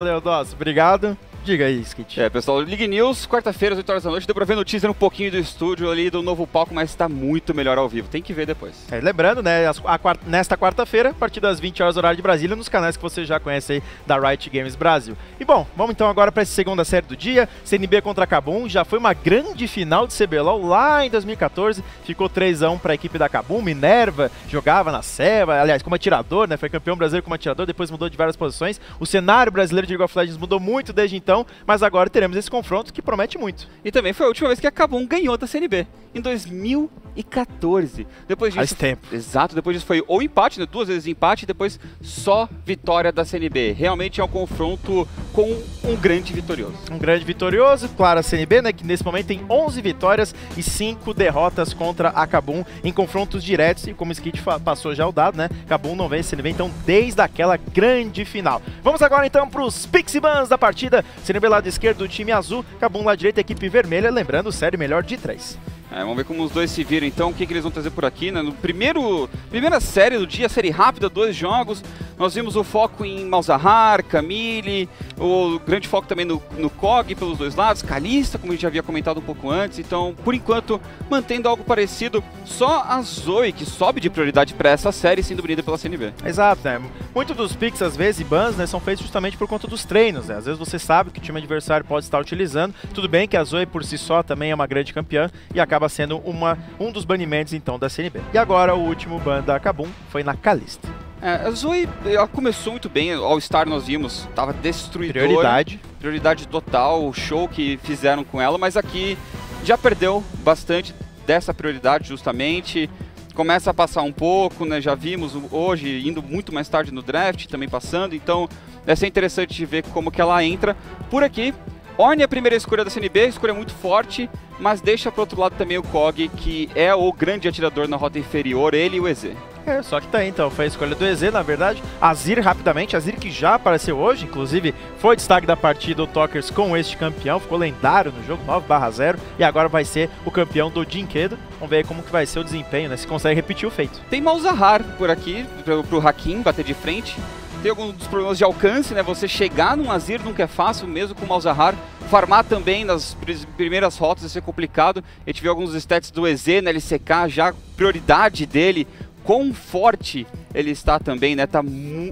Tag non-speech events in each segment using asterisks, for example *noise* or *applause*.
Valeu, Doss. Obrigado. Diga aí, Skit. É, pessoal, League News, quarta-feira, às 8 horas da noite. Deu pra ver notícia um pouquinho do estúdio ali, do novo palco, mas tá muito melhor ao vivo. Tem que ver depois. É, lembrando, né, as- a quarta- nesta quarta-feira, a partir das 20 horas horário de Brasília, nos canais que você já conhece aí da Riot Games Brasil. E bom, vamos então agora essa segunda série do dia, CNB contra Kabum, já foi uma grande final de CBLOL lá em 2014, ficou 3x1 para a equipe da Kabum, Minerva jogava na Seva, aliás, como atirador, né, foi campeão brasileiro como atirador, depois mudou de várias posições. O cenário brasileiro de League of Legends mudou muito desde então, mas agora teremos esse confronto que promete muito. E também foi a última vez que a Kabum ganhou da CNB, em 2014. Depois disso, Faz tempo. Exato, depois disso foi ou empate, né, duas vezes empate, e depois só vitória da CNB. Realmente é um confronto com um grande vitorioso. Um grande vitorioso, claro, a CNB, né, que nesse momento tem 11 vitórias e 5 derrotas contra a Kabum em confrontos diretos. E como o Skit fa- passou já o dado, né, Kabum não vence a CNB, então desde aquela grande final. Vamos agora então para os Pixibans da partida. CNB lado esquerdo, do time azul, Kabum lado direito, equipe vermelha, lembrando, série melhor de 3. É, vamos ver como os dois se viram então, o que, que eles vão trazer por aqui, né? No primeiro, primeira série do dia, série rápida, dois jogos, nós vimos o foco em Malzahar, Camille, o grande foco também no, no COG pelos dois lados, Kalista, como a gente já havia comentado um pouco antes, então, por enquanto, mantendo algo parecido, só a Zoe que sobe de prioridade para essa série, sendo bonita pela CNB. Exato, né? Muito dos picks, às vezes, e bans, né, são feitos justamente por conta dos treinos, né? Às vezes você sabe que o time adversário pode estar utilizando. Tudo bem que a Zoe por si só também é uma grande campeã e acaba sendo uma, um dos banimentos, então, da CNB. E agora, o último ban da Kabum foi na Kalista. É, a Zoe, ela começou muito bem, All-Star nós vimos, tava destruidora. Prioridade. prioridade total, o show que fizeram com ela, mas aqui já perdeu bastante dessa prioridade justamente. Começa a passar um pouco, né? Já vimos hoje indo muito mais tarde no draft, também passando, então vai ser interessante ver como que ela entra. Por aqui, Orne é a primeira escolha da CNB, escolha muito forte, mas deixa pro outro lado também o Kog, que é o grande atirador na rota inferior, ele e o EZ. É, só que tá aí, então. Foi a escolha do EZ, na verdade. Azir, rapidamente. Azir que já apareceu hoje, inclusive foi destaque da partida o Talkers com este campeão. Ficou lendário no jogo, 9/0. E agora vai ser o campeão do Jinkedo. Vamos ver aí como que vai ser o desempenho, né? Se consegue repetir o feito. Tem Malzahar por aqui, pro, pro Hakim bater de frente. Tem alguns dos problemas de alcance, né? Você chegar num Azir nunca é fácil, mesmo com o Malzahar. Farmar também nas pri- primeiras rotas vai ser complicado. A gente viu alguns stats do EZ na LCK, já prioridade dele. Quão forte ele está também, né?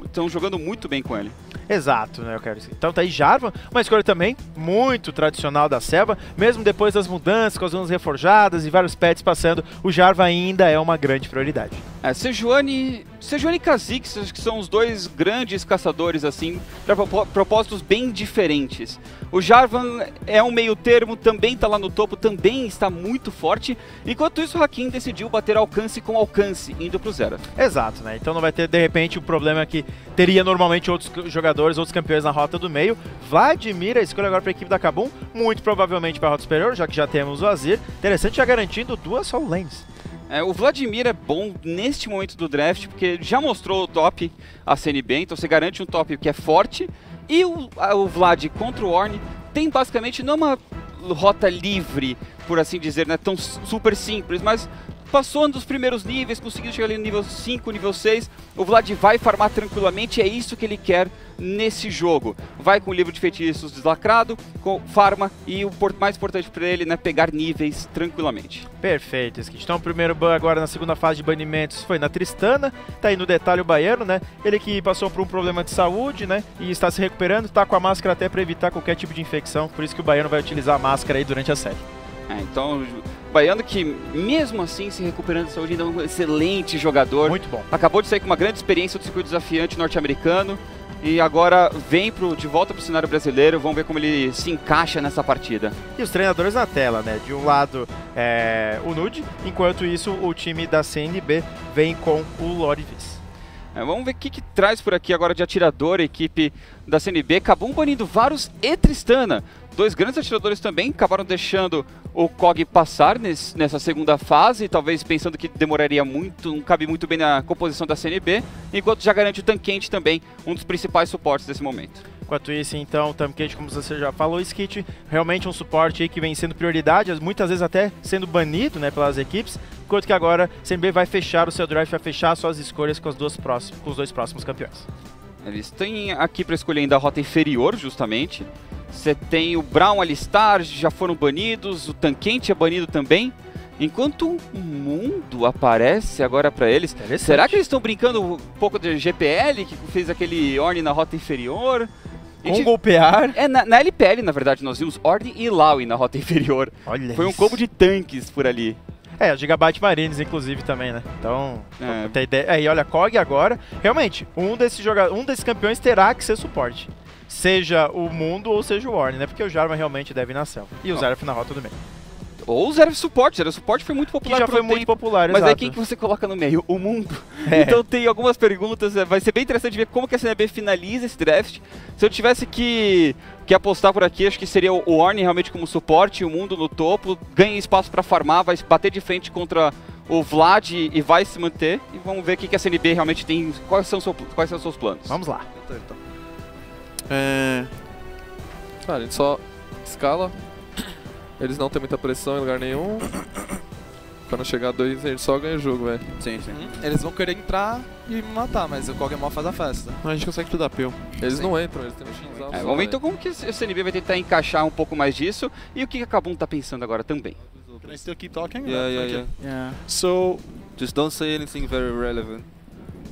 Estão jogando muito bem com ele. Exato, né? Eu quero dizer. Então tá aí Jarvan, uma escolha também muito tradicional da Seva, mesmo depois das mudanças, com as runas reforjadas e vários pets passando, o Jarvan ainda é uma grande prioridade. É, Sejuani, Sejuani e Kha'Zix, acho que são os dois grandes caçadores, assim, para propósitos bem diferentes. O Jarvan é um meio termo, também está lá no topo, também está muito forte, enquanto isso o Hakim decidiu bater alcance com alcance, indo pro zero. Exato, né? Então não vai ter, de repente, o problema que teria normalmente outros jogadores, outros campeões na rota do meio. Vladimir, a escolha agora para a equipe da Kabum, muito provavelmente para a rota superior, já que já temos o Azir. Interessante já garantindo duas solo lanes. É, o Vladimir é bom neste momento do draft, porque já mostrou o top a CNB, então você garante um top que é forte. E o, o Vlad contra o Ornn tem basicamente não uma rota livre, por assim dizer, né, tão super simples, mas passou dos primeiros níveis, conseguiu chegar ali no nível 5, nível 6, o Vlad vai farmar tranquilamente, é isso que ele quer nesse jogo. Vai com o livro de feitiços deslacrado, com farma e o mais importante para ele, né, pegar níveis tranquilamente. Perfeito, Skit. Então o primeiro ban agora na segunda fase de banimentos foi na Tristana. Tá aí no detalhe o baiano, né? Ele que passou por um problema de saúde, né? E está se recuperando, tá com a máscara até para evitar qualquer tipo de infecção. Por isso que o baiano vai utilizar a máscara aí durante a série. É, então, o Baiano que, mesmo assim, se recuperando de saúde, ainda é um excelente jogador. Muito bom. Acabou de sair com uma grande experiência do circuito desafiante norte-americano e agora vem pro, de volta para o cenário brasileiro. Vamos ver como ele se encaixa nessa partida. E os treinadores na tela, né? De um lado é, o Nude, enquanto isso o time da CNB vem com o Lorivis. É, vamos ver o que, que traz por aqui agora de atirador a equipe da CNB. Acabou banindo Varus e Tristana. Dois grandes atiradores também acabaram deixando o COG passar nesse- nessa segunda fase, talvez pensando que demoraria muito, não cabe muito bem na composição da CNB, enquanto já garante o Tanquente também, um dos principais suportes desse momento. Enquanto isso, então, o Tamkate, como você já falou, Skit, realmente um suporte que vem sendo prioridade, muitas vezes até sendo banido né, pelas equipes, enquanto que agora a CNB vai fechar o seu drive, vai fechar suas escolhas com, as duas próximos, com os dois próximos campeões. Eles têm aqui para escolher ainda a rota inferior, justamente. Você tem o Brown Alistar, já foram banidos, o Tanquente é banido também. Enquanto o mundo aparece agora para eles, será que eles estão brincando um pouco de GPL, que fez aquele Orne na rota inferior? Com golpear. É, na, na, LPL, na verdade, nós vimos Orne e Laui na rota inferior. Olha Foi um combo de tanques por ali. É, Gigabyte Marines, inclusive, também, né? Então, é. tem ideia. Aí, olha, COG agora, realmente, um desses, joga... um desses campeões terá que ser suporte. Seja o Mundo ou seja o Warner, né? Porque o Jarvan realmente deve ir na selva. E o Zeraf na rota do meio. Ou o Zero Suporte. Zero Suporte foi muito popular. Que já foi um muito tempo. popular, Mas exato. aí quem que você coloca no meio? O mundo. *laughs* É. Então tem algumas perguntas. é, Vai ser bem interessante ver como que a CNB finaliza esse draft. Se eu tivesse que, que apostar por aqui, acho que seria o Orne realmente como suporte, o mundo no topo. Ganha espaço para farmar, vai bater de frente contra o Vlad e vai se manter. E vamos ver o que, que a CNB realmente tem. Quais são, seu, quais são os seus planos. Vamos lá. É... Cara, a gente só escala. Eles não têm muita pressão em lugar nenhum. Quando chegar dois, a gente só ganha o jogo, velho. Sim, sim. Eles vão querer entrar e me matar, mas o Kog'Maw faz a festa. A gente consegue tudo a pio. Eles Sim. não entram, eles têm um X alto. É, vamos ver então como que a CNB vai tentar encaixar um pouco mais disso e o que a Kabum tá pensando agora também. Can I still keep talking? Yeah, yeah, yeah. Yeah. So, Just don't say anything very relevant.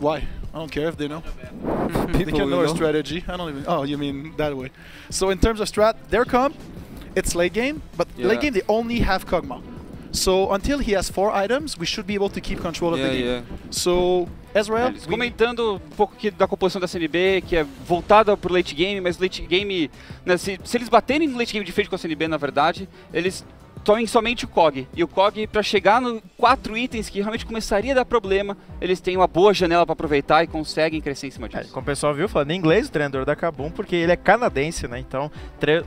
why? I don't care if they know. *laughs* they People can know will our strategy. I don't even. Oh, you mean that way? So in terms of strat, their comp, it's late game, but Yeah. late game they only have Kog'Maw. So until he has four items, we should be able to keep control of Yeah, the game. yeah. So Ezreal, Eles comentando um pouco aqui da composição da CNB, que é voltada pro late game, mas late game, né, se, se eles baterem no late game de frente com a CNB, na verdade, eles tomem somente o COG. E o COG, para chegar no quatro itens que realmente começaria a dar problema, eles têm uma boa janela para aproveitar e conseguem crescer em cima É, disso. como o pessoal viu, falando em inglês, o treinador da Kabum, porque ele é canadense, né? Então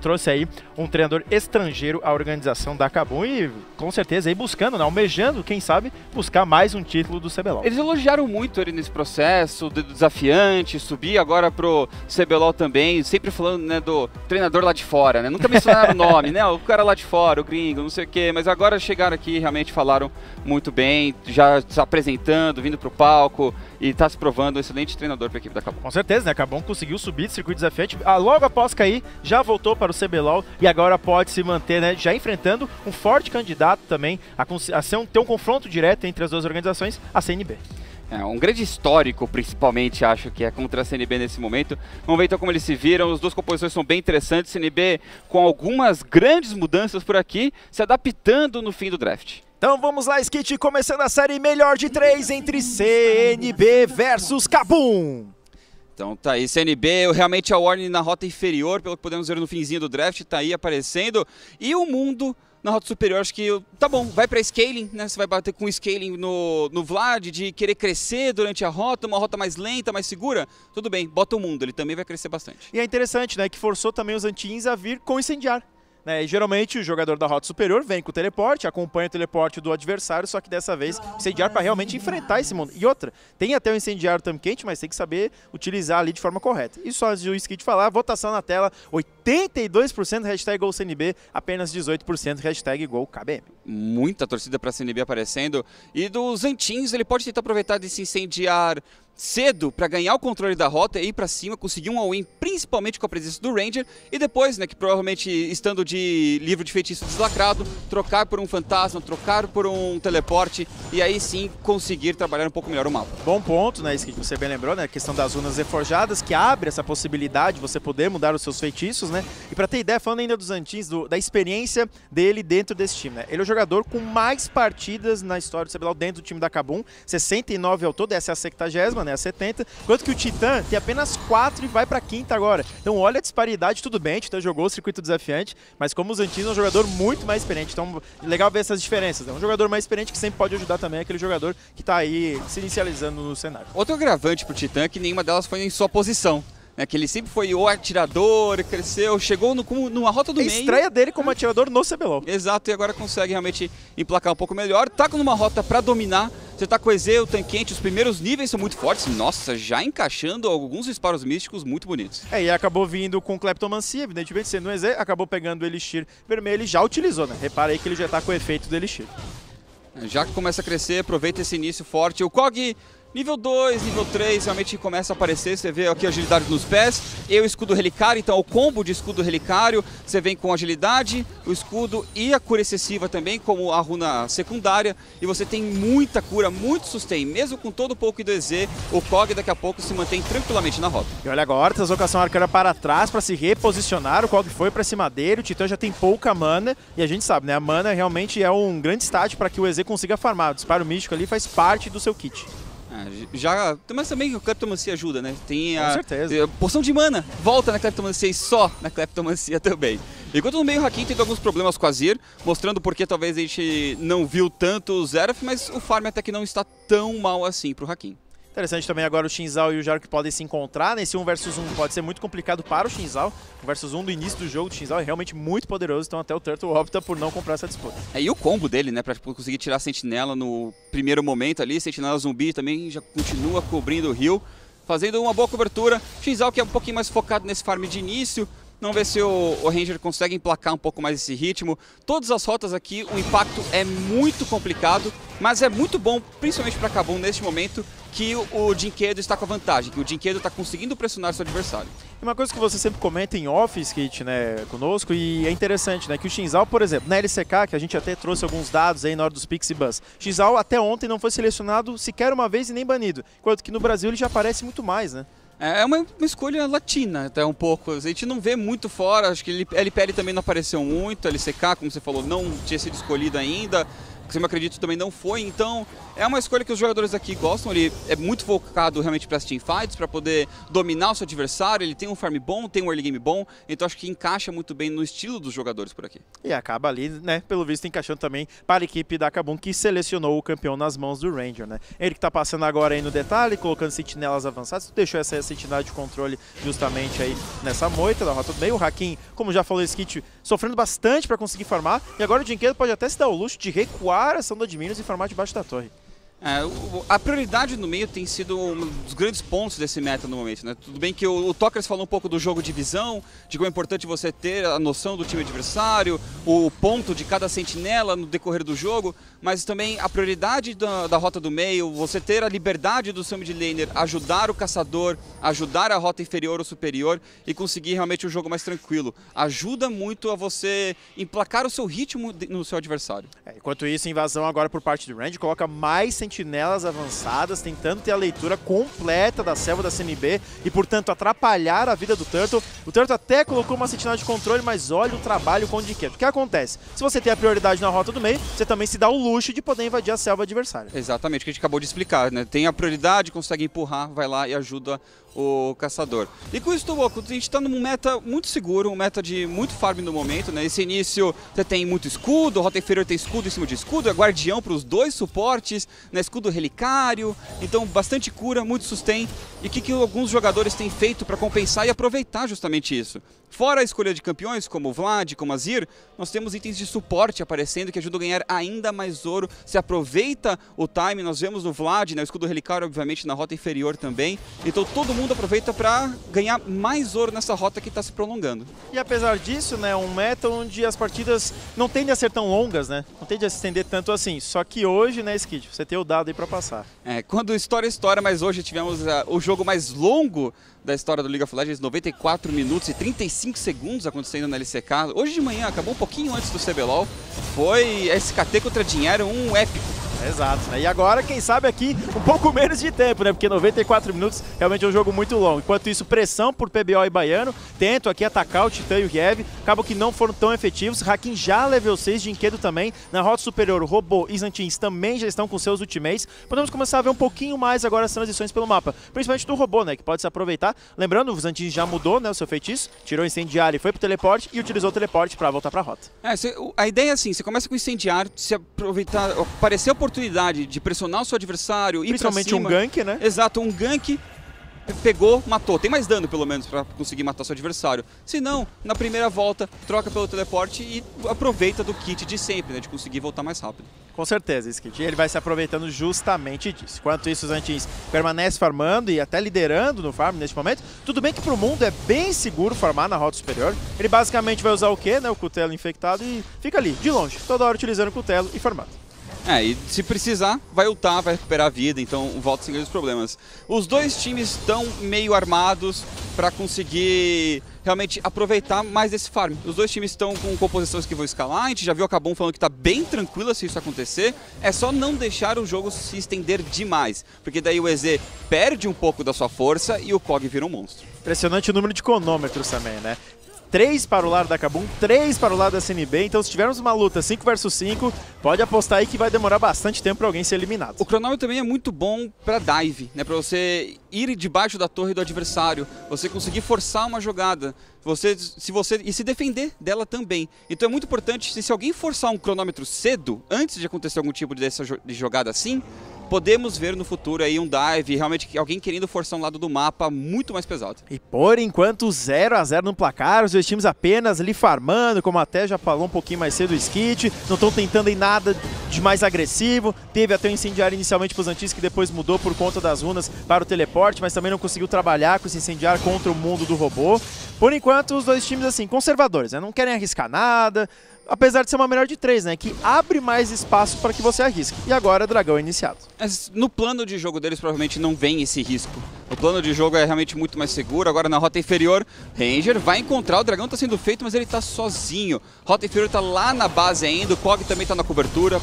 trouxe aí um treinador estrangeiro à organização da Kabum e com certeza aí buscando, né? almejando, quem sabe, buscar mais um título do CBLOL. Eles elogiaram muito ele nesse processo, do desafiante, subir agora pro CBLOL também, sempre falando né, do treinador lá de fora, né? Nunca mencionaram o *laughs* nome, né? O cara lá de fora, o gringo, não sei o quê, mas agora chegaram aqui realmente falaram muito bem, já se apresentando, vindo pro palco e tá se provando um excelente treinador pra equipe da Kabum. Com certeza, né? Kabum conseguiu subir de circuito desafiante. Ah, logo após cair, já voltou para o CBLOL e agora pode se manter, né? Já enfrentando um forte candidato também a, a ser um, ter um confronto direto entre as duas organizações, a CNB. É, um grande histórico, principalmente, acho que é contra a CNB nesse momento. Vamos ver então como eles se viram. As duas composições são bem interessantes. CNB com algumas grandes mudanças por aqui, se adaptando no fim do draft. Então vamos lá, Skit, começando a série melhor de três entre CNB versus Kabum. Então tá aí, CNB, realmente a Warning na rota inferior, pelo que podemos ver no finzinho do draft, tá aí aparecendo. E o mundo na rota superior, acho que tá bom, vai pra scaling, né? Você vai bater com scaling no, no Vlad, de querer crescer durante a rota, uma rota mais lenta, mais segura. Tudo bem, bota o mundo, ele também vai crescer bastante. E é interessante, né? Que forçou também os Antins a vir com incendiar. Né, e geralmente o jogador da rota superior vem com o teleporte, acompanha o teleporte do adversário, só que dessa vez incendiar para realmente enfrentar esse mundo. E outra, tem até o incendiário tam quente, mas tem que saber utilizar ali de forma correta. E só o Skid falar, votação na tela, 82% hashtag GolCNB, apenas 18% hashtag GolKBM. muita torcida para a CNB aparecendo. E dos Antins, ele pode tentar aproveitar desse incendiar cedo para ganhar o controle da rota e ir para cima, conseguir um all-in, principalmente com a presença do Ranger. E depois, né, que provavelmente estando de livro de feitiço deslacrado, trocar por um fantasma, trocar por um teleporte e aí sim conseguir trabalhar um pouco melhor o mapa. Bom ponto, né? Isso que você bem lembrou, né? A questão das runas reforjadas, que abre essa possibilidade de você poder mudar os seus feitiços, né? E pra ter ideia, falando ainda dos Antins, do- da experiência dele dentro desse time, né? Ele é o jogador com mais partidas na história do CBLOL dentro do time da Kabum, 69 ao todo, essa é a 70, né? A 70, enquanto que o Titã tem apenas 4 e vai pra quinta agora. Então olha a disparidade, tudo bem, o Titã jogou o circuito desafiante, mas como os Antins é um jogador muito mais experiente, então legal ver essas diferenças, né? Um jogador mais experiente que sempre pode ajudar também aquele jogador que tá aí se inicializando no cenário. Outro agravante pro Titã é que nenhuma delas foi em sua posição. Né, que ele sempre foi o atirador, cresceu, chegou no, numa rota do É meio. estreia dele como atirador no CBLOL. Exato, e agora consegue realmente emplacar um pouco melhor. Tá com uma rota pra dominar. Você tá com o EZ, o Tanquente, os primeiros níveis são muito fortes. Nossa, já encaixando alguns disparos místicos muito bonitos. É, e acabou vindo com Kleptomancia, evidentemente sendo um EZ, acabou pegando o Elixir vermelho e já utilizou, né? Repara aí que ele já tá com o efeito do Elixir. Já que começa a crescer, aproveita esse início forte. O Kog Nível 2, nível 3, realmente começa a aparecer, você vê aqui a agilidade nos pés, e o escudo relicário, então o combo de escudo relicário, você vem com agilidade, o escudo e a cura excessiva também, como a runa secundária, e você tem muita cura, muito sustain, mesmo com todo o pouco do EZ, o Kog daqui a pouco se mantém tranquilamente na rota. E olha agora, translocação arcana para trás para se reposicionar, o Kog foi para cima dele, o Titã já tem pouca mana, e a gente sabe, né, a mana realmente é um grande stat para que o EZ consiga farmar, o disparo místico ali faz parte do seu kit. É, já, mas também o Kleptomancia ajuda, né? Tem a, Com certeza. a poção de mana, volta na Kleptomancia e só na Kleptomancia *laughs* também. Enquanto no meio o Hakim teve alguns problemas com a Azir, mostrando porque talvez a gente não viu tanto o Zeraf, mas o farm até que não está tão mal assim pro Hakim. Interessante também agora o Shinzal e o Jaro que podem se encontrar. Nesse 1 versus 1 pode ser muito complicado para o Shinzal. O versus 1 do início do jogo, o Shinzal é realmente muito poderoso, então até o Turtle opta por não comprar essa disputa. É, e o combo dele, né, tipo, conseguir tirar a sentinela no primeiro momento ali, sentinela zumbi também já continua cobrindo o rio, fazendo uma boa cobertura. Shinzal que é um pouquinho mais focado nesse farm de início, Vamos ver se o, o, Ranger consegue emplacar um pouco mais esse ritmo. Todas as rotas aqui, o impacto é muito complicado, mas é muito bom, principalmente para Kabum neste momento, que o, o Jinkedo está com a vantagem, que o Jinkedo está conseguindo pressionar seu adversário. E uma coisa que você sempre comenta em off, Skit, né, conosco, e é interessante, né, que o Shinzal, por exemplo, na LCK, que a gente até trouxe alguns dados aí na hora dos Pixie Bus, Shinzal até ontem não foi selecionado sequer uma vez e nem banido, enquanto que no Brasil ele já aparece muito mais, né? É uma, uma, escolha latina, até um pouco. A gente não vê muito fora, acho que LPL também não apareceu muito, LCK, como você falou, não tinha sido escolhido ainda eu acredito também não foi. Então é uma escolha que os jogadores aqui gostam. Ele é muito focado realmente para as teamfights, para poder dominar o seu adversário. Ele tem um farm bom, tem um early game bom. Então acho que encaixa muito bem no estilo dos jogadores por aqui. E acaba ali, né, pelo visto, encaixando também para a equipe da Kabum, que selecionou o campeão nas mãos do Ranger, né? Ele que está passando agora aí no detalhe, colocando sentinelas avançadas, deixou essa sentinela de controle justamente aí nessa moita da rota meio. O Hakim, como já falou, Skit, sofrendo bastante para conseguir farmar. E agora o Dinquedo pode até se dar o luxo de recuar a ação do e farmar debaixo da torre. É, a prioridade no meio tem sido um dos grandes pontos desse meta no momento. Né? Tudo bem que o, o Tokers falou um pouco do jogo de visão, de como é importante você ter a noção do time adversário, o ponto de cada sentinela no decorrer do jogo, mas também a prioridade da, da rota do meio, você ter a liberdade do seu mid laner, ajudar o caçador, ajudar a rota inferior ou superior e conseguir realmente um jogo mais tranquilo. Ajuda muito a você emplacar o seu ritmo no seu adversário. É, enquanto isso, invasão agora por parte do Range coloca mais sentinelas avançadas, tentando ter a leitura completa da selva da CNB e, portanto, atrapalhar a vida do Turtle. O Turtle até colocou uma sentinela de controle, mas olha o trabalho com o Dinquedo. O que acontece? Se você tem a prioridade na rota do meio, você também se dá o luxo de poder invadir a selva adversária. Exatamente, o que a gente acabou de explicar, né? Tem a prioridade, consegue empurrar, vai lá e ajuda o caçador. E com isso, Tuboco, a gente está num meta muito seguro, um meta de muito farm no momento, né? Esse início você tem muito escudo, rota inferior tem escudo em cima de escudo, é guardião para os dois suportes, né? Escudo relicário, então bastante cura, muito sustain. E o que, que alguns jogadores têm feito para compensar e aproveitar justamente isso? Fora a escolha de campeões, como o Vlad, como a Zir, nós temos itens de suporte aparecendo que ajudam a ganhar ainda mais ouro. Se aproveita o time, nós vemos o Vlad, né, o escudo relicário, obviamente, na rota inferior também. Então todo mundo aproveita para ganhar mais ouro nessa rota que está se prolongando. E apesar disso, né, um meta onde as partidas não tendem a ser tão longas, né? Não tende a se estender tanto assim. Só que hoje, né, Skid, você tem o dado aí para passar. É, quando história é história, mas hoje tivemos uh, o jogo mais longo da história do League of Legends, 94 minutos e 35 segundos acontecendo na LCK. Hoje de manhã, acabou um pouquinho antes do CBLOL, foi SKT contra Dinheiro, um épico. Exato, né? E agora, quem sabe aqui, um pouco *laughs* menos de tempo, né? Porque 94 minutos realmente é um jogo muito longo. Enquanto isso, pressão por PBO e Baiano. Tento aqui atacar o Titã e o Giev. Acabam que não foram tão efetivos. Hakim já level 6, Dinquedo também. Na rota superior, Robô e Zantins também já estão com seus ultimates. Podemos começar a ver um pouquinho mais agora as transições pelo mapa. Principalmente do Robô, né? Que pode se aproveitar. Lembrando, o Zantins já mudou, né? O seu feitiço. Tirou o incendiário e foi pro teleporte. E utilizou o teleporte para voltar pra rota. É, a ideia é assim, você começa com o incendiário, se aproveitar, aparecer a oportunidade de pressionar o seu adversário e Principalmente um gank, né? Exato, um gank pegou, matou. Tem mais dano, pelo menos, para conseguir matar seu adversário. Se não, na primeira volta, troca pelo teleporte e aproveita do kit de sempre, né? De conseguir voltar mais rápido. Com certeza, esse kit. Ele vai se aproveitando justamente disso. Enquanto isso, os Antins permanece farmando e até liderando no farm neste momento. Tudo bem que pro mundo é bem seguro farmar na rota superior. Ele basicamente vai usar o quê, né? O cutelo infectado e fica ali, de longe, toda hora utilizando o cutelo e farmando. É, e se precisar, vai ultar, vai recuperar a vida, então volta sem grandes problemas. Os dois times estão meio armados para conseguir realmente aproveitar mais desse farm. Os dois times estão com composições que vão escalar, a gente já viu a falando que está bem tranquila se isso acontecer, é só não deixar o jogo se estender demais, porque daí o EZ perde um pouco da sua força e o Kog vira um monstro. Impressionante o número de cronômetros também, né? 3 para o lado da Kabum, 3 para o lado da SNB. Então, se tivermos uma luta 5 versus 5, pode apostar aí que vai demorar bastante tempo para alguém ser eliminado. O cronômetro também é muito bom para dive, né? Para você ir debaixo da torre do adversário, você conseguir forçar uma jogada, você, se você e se defender dela também. Então é muito importante se, se alguém forçar um cronômetro cedo, antes de acontecer algum tipo dessa de jogada assim, podemos ver no futuro aí um dive, realmente alguém querendo forçar um lado do mapa muito mais pesado. E por enquanto 0 a 0 no placar, os dois times apenas ali farmando, como até já falou um pouquinho mais cedo o Skit, não estão tentando em nada de mais agressivo, teve até um incendiário inicialmente para os Antis que depois mudou por conta das runas para o teleporte, mas também não conseguiu trabalhar com esse incendiário contra o mundo do robô. Por enquanto os dois times assim, conservadores, né? não querem arriscar nada, apesar de ser uma melhor de três, né? Que abre mais espaço para que você arrisque. E agora Dragão é iniciado. Mas no plano de jogo deles provavelmente não vem esse risco. O plano de jogo é realmente muito mais seguro. Agora na rota inferior, Ranger vai encontrar. O dragão está sendo feito, mas ele está sozinho. Rota inferior está lá na base ainda. O Kog também está na cobertura.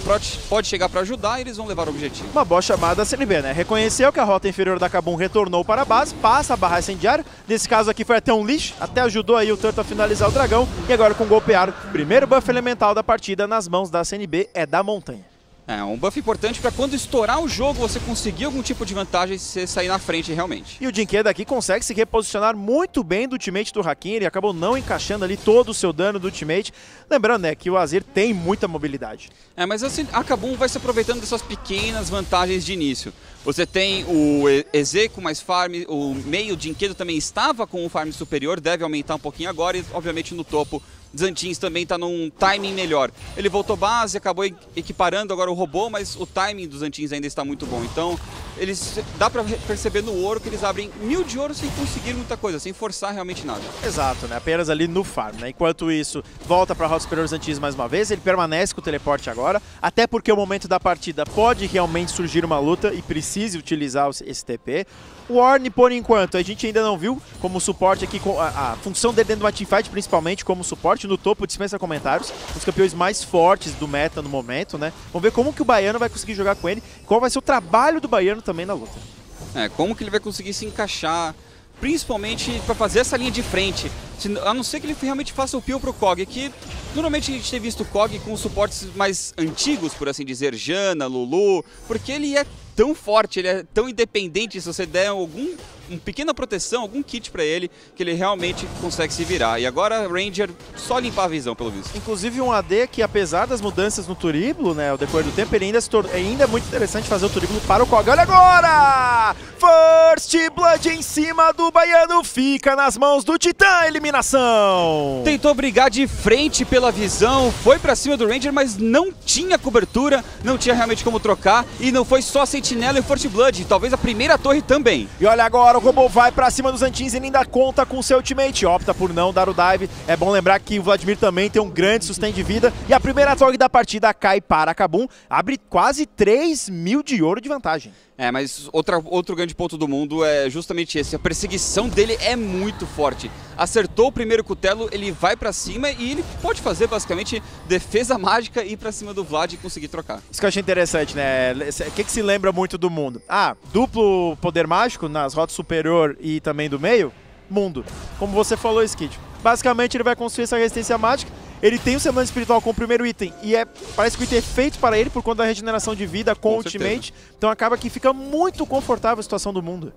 Pode chegar para ajudar e eles vão levar o objetivo. Uma boa chamada da CNB, né? Reconheceu que a rota inferior da Kabum retornou para a base, passa a barra incendiária. Nesse caso aqui foi até um lixo, até ajudou aí o Turtle a finalizar o dragão. E agora com golpear, primeiro buff elemental da partida nas mãos da CNB é da montanha. É, um buff importante para quando estourar o jogo você conseguir algum tipo de vantagem e você sair na frente realmente. E o Jinkeda aqui consegue se reposicionar muito bem do ultimate do Hakim, ele acabou não encaixando ali todo o seu dano do ultimate. Lembrando, né, que o Azir tem muita mobilidade. É, mas assim, a Kabum vai se aproveitando dessas pequenas vantagens de início. Você tem o EZ com mais farm, o meio Jinkedo também estava com um farm superior, deve aumentar um pouquinho agora e obviamente no topo Zantins também está num timing melhor. Ele voltou base, acabou equiparando agora o robô, mas o timing dos Zantins ainda está muito bom. Então, eles dá para perceber no ouro que eles abrem mil de ouro sem conseguir muita coisa, sem forçar realmente nada. Exato, né? Apenas ali no farm, né? Enquanto isso, volta para a Rota Superior Zantins mais uma vez, ele permanece com o teleporte agora, até porque o momento da partida pode realmente surgir uma luta e precise utilizar esse TP. O Orne, por enquanto, a gente ainda não viu como suporte aqui, a, a função dele dentro do teamfight, principalmente como suporte no topo, dispensa comentários, os campeões mais fortes do meta no momento, né? Vamos ver como que o Baiano vai conseguir jogar com ele, qual vai ser o trabalho do Baiano também na luta. É, como que ele vai conseguir se encaixar, principalmente para fazer essa linha de frente, a não ser que ele realmente faça o peel pro Kog, que normalmente a gente tem visto o Kog com suportes mais antigos, por assim dizer, Jana, Lulu, porque ele é tão forte, ele é tão independente, se você der algum uma pequena proteção, algum kit para ele, que ele realmente consegue se virar. E agora Ranger só limpar a visão, pelo visto. Inclusive um AD que, apesar das mudanças no Turíbulo, né, ao decorrer do tempo, ele ainda, se ainda é muito interessante fazer o Turíbulo para o Kog. Olha agora! First Blood em cima do Baiano, fica nas mãos do Titã, eliminação! Tentou brigar de frente pela visão, foi para cima do Ranger, mas não tinha cobertura, não tinha realmente como trocar, e não foi só Sentinela e First Blood, talvez a primeira torre também. E olha agora, o robô vai pra cima dos Antins e ainda conta com seu ultimate, opta por não dar o dive. É bom lembrar que o Vladimir também tem um grande sustento de vida e a primeira torre da partida cai para Kabum, abre quase 3 mil de ouro de vantagem. É, mas outra, outro grande ponto do mundo é justamente esse. A perseguição dele é muito forte. Acertou o primeiro cutelo, ele vai para cima e ele pode fazer basicamente defesa mágica e ir para cima do Vlad e conseguir trocar. Isso que eu achei interessante, né? O que, que se lembra muito do mundo? Ah, duplo poder mágico nas rotas superior e também do meio? Mundo. Como você falou, Skid. Basicamente ele vai construir essa resistência mágica ele tem o semblante espiritual com o primeiro item e é, parece que o item é feito para ele por conta da regeneração de vida com, o ultimate. Então acaba que fica muito confortável a situação do mundo.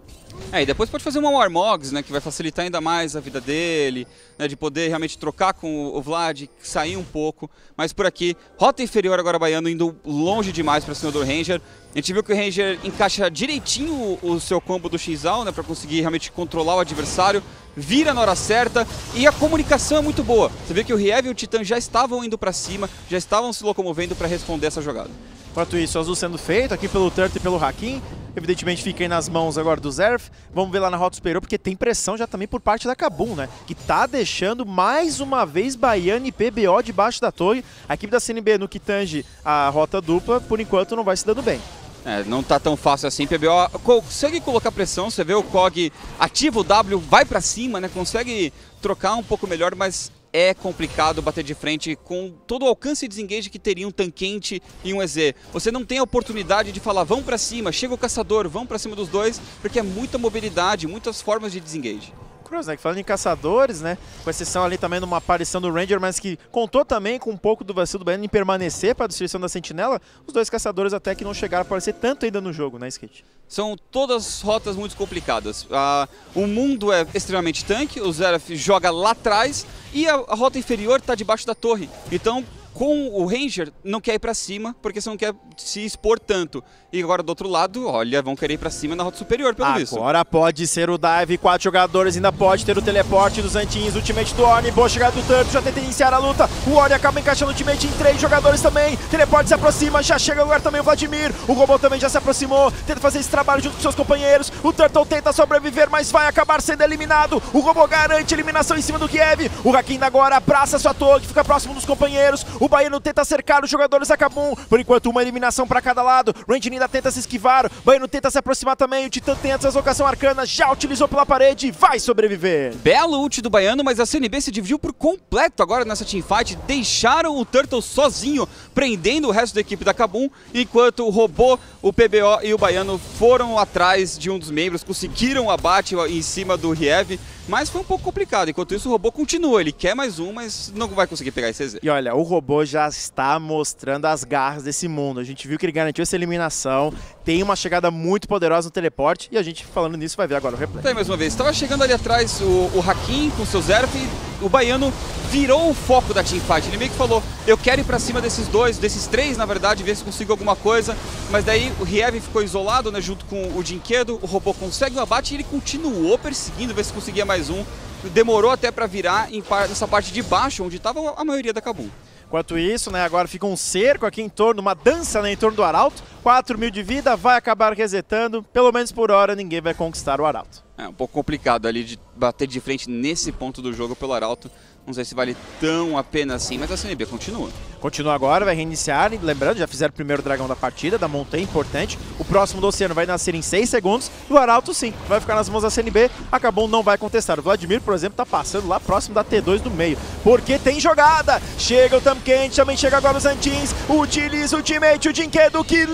É, e depois pode fazer uma Warmogs, né, que vai facilitar ainda mais a vida dele, né, de poder realmente trocar com o Vlad, sair um pouco. Mas por aqui, rota inferior agora Baiano indo longe demais para cima do Ranger. A gente viu que o Ranger encaixa direitinho o, o seu combo do Xal, né, para conseguir realmente controlar o adversário vira na hora certa e a comunicação é muito boa. Você vê que o Riev e o Titã já estavam indo pra cima, já estavam se locomovendo pra responder essa jogada. Enquanto isso, azul sendo feito aqui pelo Turt e pelo Hakim. Evidentemente fica aí nas mãos agora do Zerf. Vamos ver lá na rota superior, porque tem pressão já também por parte da Kabum, né? Que tá deixando mais uma vez Baiana e PBO debaixo da torre. A equipe da CNB no que tange a rota dupla, por enquanto não vai se dando bem. É, não tá tão fácil assim. PBO consegue colocar pressão, você vê o COG ativa o W, vai pra cima, né? Consegue trocar um pouco melhor, mas é complicado bater de frente com todo o alcance de desengage que teria um Tanquente e um EZ. Você não tem a oportunidade de falar, vamos pra cima, chega o caçador, vamos pra cima dos dois, porque é muita mobilidade, muitas formas de desengage. Cruz, né? Que falando em caçadores, né? Com exceção ali também numa aparição do Ranger, mas que contou também com um pouco do vacilo do Baiano em permanecer para a destruição da Sentinela, os dois caçadores até que não chegaram a aparecer tanto ainda no jogo, né, Skate? São todas rotas muito complicadas. Uh, o mundo é extremamente tanque, o Zeraf joga lá atrás e a rota inferior está debaixo da torre. Então, com o Ranger, não quer ir pra cima, porque você não quer se expor tanto. E agora do outro lado, olha, vão querer ir pra cima na rota superior, pelo agora visto. Agora pode ser o dive, quatro jogadores, ainda pode ter o teleporte dos Antins, ultimate do Orne, boa chegada do Turbo, já tenta iniciar a luta. O Orne acaba encaixando o ultimate em três jogadores também. Teleporte se aproxima, já chega agora também o Vladimir. O robô também já se aproximou, tenta fazer esse trabalho junto com seus companheiros. O Turtle tenta sobreviver, mas vai acabar sendo eliminado. O robô garante eliminação em cima do Kiev. O Hakim agora abraça sua torre, fica próximo dos companheiros. O Baiano tenta cercar os jogadores da Kabum. Por enquanto, uma eliminação para cada lado. Range ainda tenta se esquivar. O Baiano tenta se aproximar também. O Titã tem a deslocação arcana. Já utilizou pela parede. Vai sobreviver. Belo ult do Baiano, mas a CNB se dividiu por completo agora nessa teamfight. Deixaram o Turtle sozinho, prendendo o resto da equipe da Kabum. Enquanto o Robô, o PBO e o Baiano foram atrás de um dos membros. Conseguiram o abate em cima do Riev. Mas foi um pouco complicado. Enquanto isso, o robô continua. Ele quer mais um, mas não vai conseguir pegar esse EZ. E olha, o robô já está mostrando as garras desse mundo. A gente viu que ele garantiu essa eliminação. Tem uma chegada muito poderosa no teleporte. E a gente, falando nisso, vai ver agora o replay. Tá aí mais uma vez. Estava chegando ali atrás o, o Hakim com seu Zerf. O Baiano virou o foco da teamfight. Ele meio que falou, eu quero ir pra cima desses dois, desses três, na verdade, ver se consigo alguma coisa. Mas daí o Riev ficou isolado, né, junto com o Dinquedo. O robô consegue o abate e ele continuou perseguindo, ver se conseguia mais um. Demorou até pra virar em par nessa parte de baixo, onde estava a maioria da Kabum. Enquanto isso, né, agora fica um cerco aqui em torno, uma dança né, em torno do Arauto. 4 mil de vida, vai acabar resetando. Pelo menos por hora, ninguém vai conquistar o Arauto. É um pouco complicado ali de bater de frente nesse ponto do jogo pelo Arauto. Não sei se vale tão a pena assim, mas a CNB continua. Continua agora, vai reiniciar. Lembrando, já fizeram o primeiro dragão da partida, da montanha, importante. O próximo do Oceano vai nascer em 6 segundos. E o Arauto, sim, vai ficar nas mãos da CNB. Acabou, não vai contestar. O Vladimir, por exemplo, tá passando lá próximo da T2 do meio. Porque tem jogada. Chega o Tamquente, também chega agora os Antins. Utiliza o ultimate, o Dinquedo. Que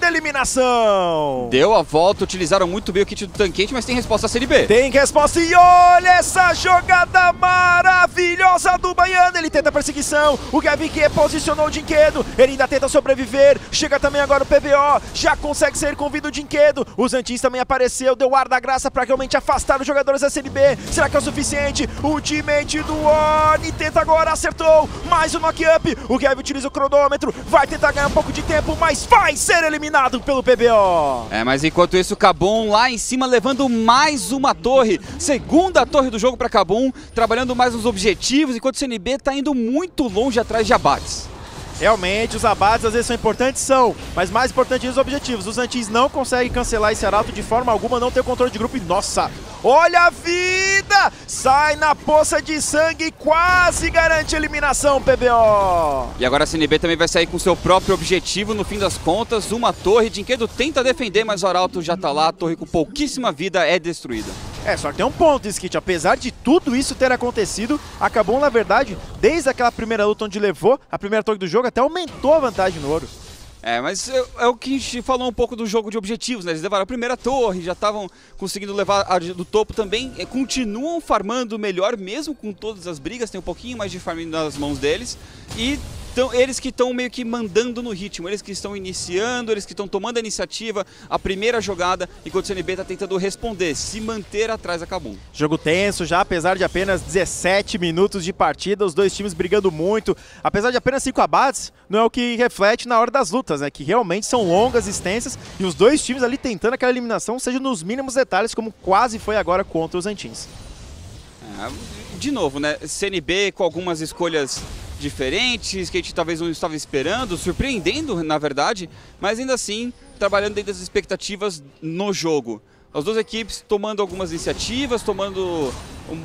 linda eliminação! Deu a volta, utilizaram muito bem o kit do Tanquete, mas tem resposta da CNB. Tem resposta e olha essa jogada maravilhosa do Baiano. Ele tenta a perseguição. O Gabi que posicionou o Dinquedo. Ele ainda tenta sobreviver. Chega também agora o PBO. Já consegue sair com vida o Dinquedo. Os Antins também apareceu. Deu ar da graça para realmente afastar os jogadores da CNB. Será que é o suficiente? Ultimate do Orne. Tenta agora, acertou. Mais um knock-up. O Gabi utiliza o cronômetro. Vai tentar ganhar um pouco de tempo, mas vai ser eliminado pelo PBO. É, mas enquanto isso, Cabum lá em cima levando mais uma torre. Segunda torre do jogo para Cabum. Trabalhando mais nos objetivos, enquanto o CNB está indo muito longe atrás de abates. Realmente, os abates às vezes são importantes, são, mas mais importante os objetivos. Os Antins não conseguem cancelar esse arauto de forma alguma, não ter o controle de grupo e, nossa, olha a vida! Sai na poça de sangue e quase garante a eliminação, PBO! E agora a CNB também vai sair com seu próprio objetivo, no fim das contas, uma torre. Dinquedo tenta defender, mas o arauto já tá lá, a torre com pouquíssima vida é destruída. É, só que tem um ponto, Skit. Apesar de tudo isso ter acontecido, acabou, na verdade, desde aquela primeira luta onde levou a primeira torre do jogo, até aumentou a vantagem no ouro. É, mas é, é, o que a gente falou um pouco do jogo de objetivos, né? Eles levaram a primeira torre, já estavam conseguindo levar a do topo também, é, continuam farmando melhor, mesmo com todas as brigas, tem um pouquinho mais de farm nas mãos deles, e então, eles que estão meio que mandando no ritmo, eles que estão iniciando, eles que estão tomando a iniciativa, a primeira jogada, enquanto o CNB está tentando responder, se manter atrás da Kabum. Jogo tenso já, apesar de apenas 17 minutos de partida, os dois times brigando muito. Apesar de apenas 5 abates, não é o que reflete na hora das lutas, né? Que realmente são longas, extensas, e os dois times ali tentando aquela eliminação, seja nos mínimos detalhes, como quase foi agora contra os Antins. É, de novo, né? CNB com algumas escolhas diferentes, que a gente talvez não estava esperando, surpreendendo, na verdade, mas ainda assim trabalhando dentro das expectativas no jogo. As duas equipes tomando algumas iniciativas, tomando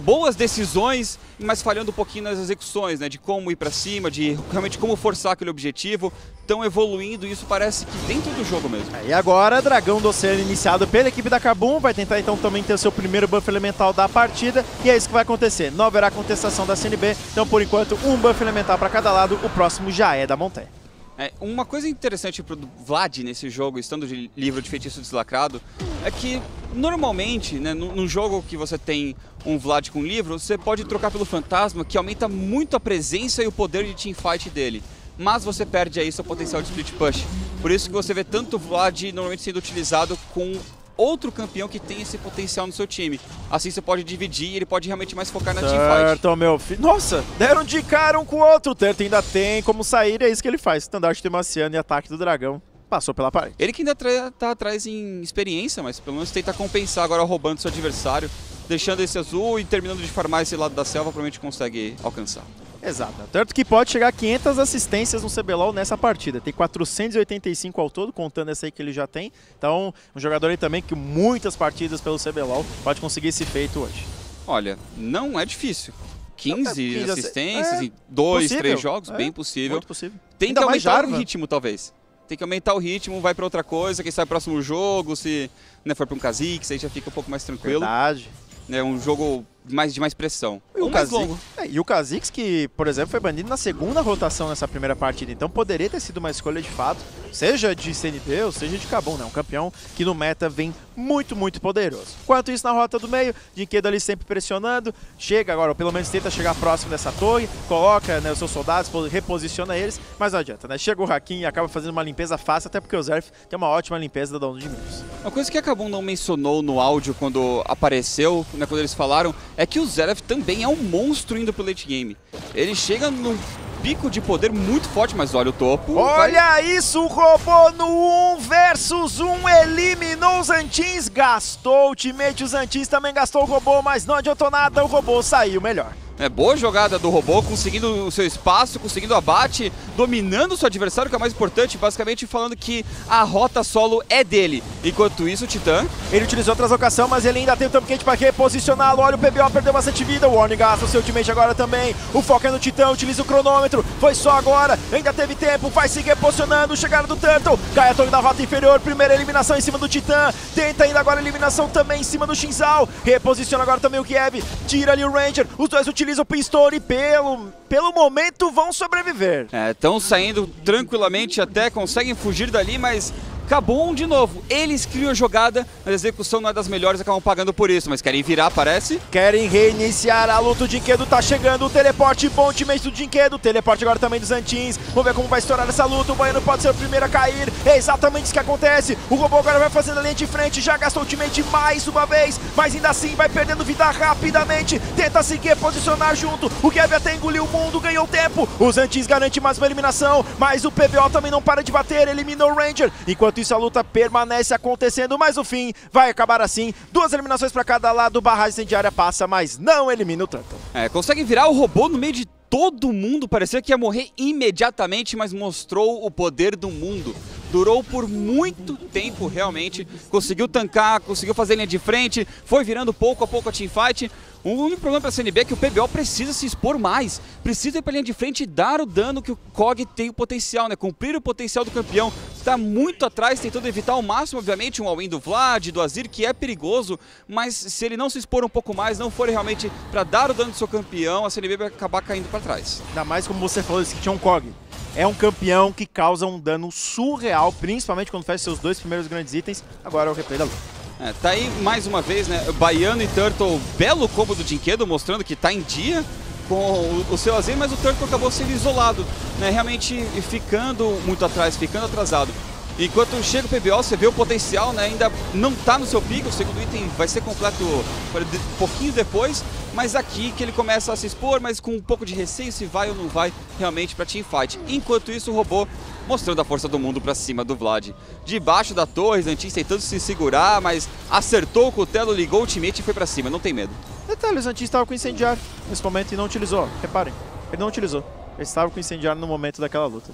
boas decisões, mas falhando um pouquinho nas execuções, né? De como ir para cima, de realmente como forçar aquele objetivo. Estão evoluindo isso parece que dentro do jogo mesmo. E agora, Dragão do Oceano iniciado pela equipe da Kabum, vai tentar então também ter o seu primeiro buff elemental da partida, e é isso que vai acontecer. Não haverá contestação da CNB, então por enquanto um buff elemental para cada lado, o próximo já é da montanha. É, uma coisa interessante pro Vlad nesse jogo, estando de livro de feitiço deslacrado, é que normalmente, né, num jogo que você tem um Vlad com livro, você pode trocar pelo fantasma, que aumenta muito a presença e o poder de teamfight dele. Mas você perde aí seu potencial de split push. Por isso que você vê tanto Vlad normalmente sendo utilizado com outro campeão que tem esse potencial no seu time. Assim você pode dividir e ele pode realmente mais focar na teamfight. Certo, meu filho. Nossa, deram de cara um com o outro. O Terto ainda tem como sair, é isso que ele faz. Estandarte Demaciano e ataque do dragão. Passou pela parede. Ele que ainda tá atrás em experiência, mas pelo menos tenta compensar agora roubando seu adversário. Deixando esse azul e terminando de farmar esse lado da selva, provavelmente consegue alcançar. Exato. Tanto que pode chegar a 500 assistências no CBLOL nessa partida. Tem 485 ao todo, contando essa aí que ele já tem. Então, um jogador aí também que muitas partidas pelo CBLOL pode conseguir esse feito hoje. Olha, não é difícil. 15, 15 assistências é em 2, 3 jogos, é, bem possível. possível. Tem Ainda que aumentar o ritmo, talvez. Tem que aumentar o ritmo, vai para outra coisa, quem sabe próximo jogo, se né, for para um Kha'Zix, aí já fica um pouco mais tranquilo. Verdade. É um jogo mais, de mais pressão. E o, Kha'Zix, é, e o Kha'Zix, que, por exemplo, foi banido na segunda rotação nessa primeira partida, então poderia ter sido uma escolha de fato, seja de CNB ou seja de Kabum, né? Um campeão que no meta vem muito, muito poderoso. Enquanto isso, na rota do meio, Dinquedo ali sempre pressionando, chega agora, ou pelo menos tenta chegar próximo dessa torre, coloca né, os seus soldados, reposiciona eles, mas não adianta, né? Chega o Hakim e acaba fazendo uma limpeza fácil, até porque o Zerf tem uma ótima limpeza da dono de Minos. Uma coisa que a Kabum não mencionou no áudio quando apareceu, né, quando eles falaram, é que o Zeref também é um monstro indo pro late game. Ele chega no pico de poder muito forte, mas olha o topo. Olha vai... isso, o robô no 1 versus 1, eliminou os Antins, gastou o ultimate, os Antins também gastou o robô, mas não adiantou nada, o robô saiu melhor. É, boa jogada do robô, conseguindo o seu espaço, conseguindo o abate, dominando o seu adversário, que é o mais importante, basicamente falando que a rota solo é dele. Enquanto isso, o Titã... Ele utilizou outra ocasião, mas ele ainda tem o tempo quente para reposicioná-lo. Olha o PBO, perdeu bastante vida. O Warning gasta o seu ultimate agora também. O foco é no Titã, utiliza o cronômetro. Foi só agora, ainda teve tempo, vai se reposicionando. Chegada do Turtle, cai a torre da rota inferior. Primeira eliminação em cima do Titã. Tenta ainda agora a eliminação também em cima do Shinzal. Reposiciona agora também o Kiev. Tira ali o Ranger. Os dois utilizam utiliza o Pistol e pelo, pelo momento vão sobreviver. Estão é, saindo tranquilamente até, conseguem fugir dali, mas Cabum, de novo, eles criam a jogada, mas a execução não é das melhores, acabam pagando por isso, mas querem virar, parece. Querem reiniciar a luta, o Dinquedo tá chegando, o teleporte bom, time do Dinquedo, teleporte agora também dos Antins, vamos ver como vai estourar essa luta, o Baiano pode ser o primeiro a cair, é exatamente isso que acontece, o robô agora vai fazendo a linha de frente, já gastou o ultimate mais uma vez, mas ainda assim vai perdendo vida rapidamente, tenta se posicionar junto, o Kevin até engoliu o mundo, ganhou tempo, os Antins garante mais uma eliminação, mas o PBO também não para de bater, eliminou o Ranger, enquanto Enquanto isso, a luta permanece acontecendo, mas o fim vai acabar assim. Duas eliminações para cada lado, barragem incendiária passa, mas não elimina o Turtle. É, consegue virar o robô no meio de todo mundo, parecia que ia morrer imediatamente, mas mostrou o poder do mundo. Durou por muito tempo, realmente. Conseguiu tancar, conseguiu fazer linha de frente, foi virando pouco a pouco a teamfight. O único problema para a CNB é que o PBO precisa se expor mais, precisa ir para a linha de frente e dar o dano que o COG tem o potencial, né? Cumprir o potencial do campeão. Está muito atrás, tentando evitar ao máximo, obviamente, um all-in do Vlad, do Azir, que é perigoso, mas se ele não se expor um pouco mais, não for realmente para dar o dano do seu campeão, a CNB vai acabar caindo para trás. Ainda mais como você falou, esse um COG. É um campeão que causa um dano surreal, principalmente quando faz seus dois primeiros grandes itens. Agora é o replay da luta. É, tá aí mais uma vez, né? Baiano e Turtle, belo combo do Dinquedo, mostrando que tá em dia com o, o seu Azir, mas o Turtle acabou sendo isolado, né? Realmente ficando muito atrás, ficando atrasado. Enquanto chega o PBO, você vê o potencial, né? Ainda não está no seu pico, o segundo item vai ser completo um pouquinho depois, mas aqui que ele começa a se expor, mas com um pouco de receio se vai ou não vai realmente para teamfight. Enquanto isso, o robô mostrando a força do mundo para cima do Vlad. Debaixo da torre, Zantin tentando se segurar, mas acertou o cutelo, ligou o ultimate e foi para cima, não tem medo. Detalhe, o Zantin estava com incendiário nesse momento e não utilizou. Reparem, ele não utilizou. Ele estava com incendiário no momento daquela luta.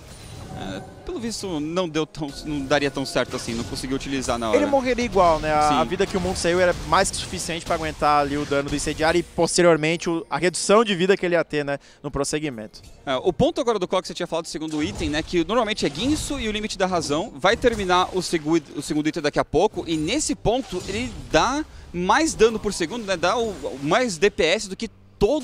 É, pelo visto, não deu tão, não daria tão certo assim, não conseguiu utilizar na hora. Ele morreria igual, né? A, a vida que o mundo saiu era mais que suficiente para aguentar ali o dano do incendiário e posteriormente o- a redução de vida que ele ia ter, né? No prosseguimento. É, o ponto agora do qual que você tinha falado do segundo item, né? Que normalmente é Guinso e o limite da razão. Vai terminar o, segu o segundo item daqui a pouco. E nesse ponto ele dá mais dano por segundo, né? Dá o, o mais DPS do que todo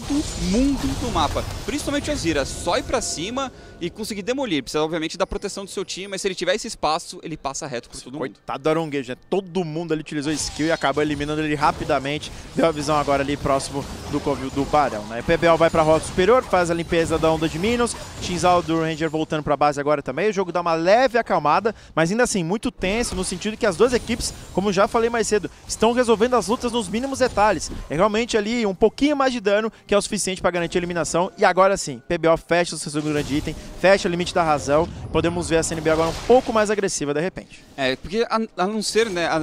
mundo no mapa. Principalmente o Azira. Só ir pra cima e conseguir demolir. Precisa, obviamente, da proteção do seu time, mas se ele tiver esse espaço, ele passa reto por todo mundo. Coitado do Aronguejo, né? Todo mundo ali utilizou skill e acabou eliminando ele rapidamente. Deu a visão agora ali próximo do covil do Barão, né? PBL vai pra rota superior, faz a limpeza da onda de Minos. Shinzal do Ranger voltando pra base agora também. O jogo dá uma leve acalmada, mas ainda assim muito tenso, no sentido que as duas equipes, como já falei mais cedo, estão resolvendo as lutas nos mínimos detalhes. É realmente ali um pouquinho mais de dano que é o suficiente pra garantir a eliminação. E agora sim, PBO fecha o seu segundo grande item, fecha o limite da razão. Podemos ver a CNB agora um pouco mais agressiva de repente. É, porque a, a não ser, né, a-